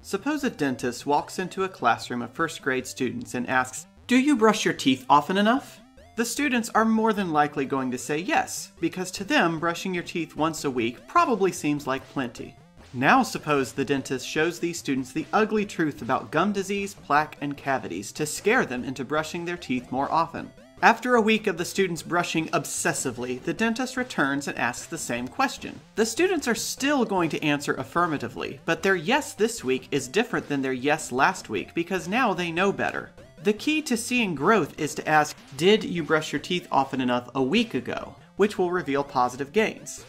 Suppose a dentist walks into a classroom of first grade students and asks, Do you brush your teeth often enough? The students are more than likely going to say yes, because to them, brushing your teeth once a week probably seems like plenty. Now, suppose the dentist shows these students the ugly truth about gum disease, plaque, and cavities to scare them into brushing their teeth more often. After a week of the students brushing obsessively, the dentist returns and asks the same question. The students are still going to answer affirmatively, but their yes this week is different than their yes last week because now they know better. The key to seeing growth is to ask, Did you brush your teeth often enough a week ago? which will reveal positive gains.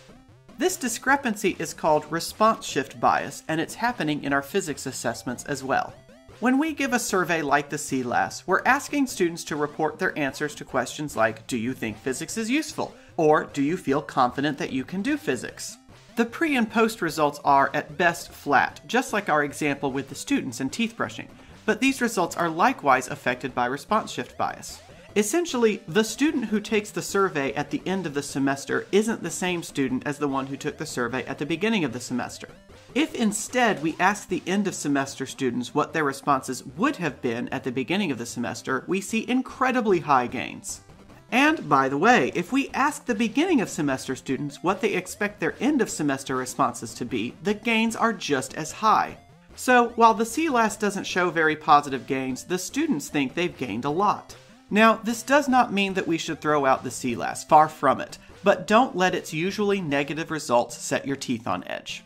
This discrepancy is called response shift bias, and it's happening in our physics assessments as well. When we give a survey like the CLASS, we're asking students to report their answers to questions like Do you think physics is useful? or Do you feel confident that you can do physics? The pre and post results are at best flat, just like our example with the students and teeth brushing, but these results are likewise affected by response shift bias. Essentially, the student who takes the survey at the end of the semester isn't the same student as the one who took the survey at the beginning of the semester. If instead we ask the end of semester students what their responses would have been at the beginning of the semester, we see incredibly high gains. And by the way, if we ask the beginning of semester students what they expect their end of semester responses to be, the gains are just as high. So while the CLASS doesn't show very positive gains, the students think they've gained a lot. Now, this does not mean that we should throw out the sea CLASS, far from it, but don't let its usually negative results set your teeth on edge.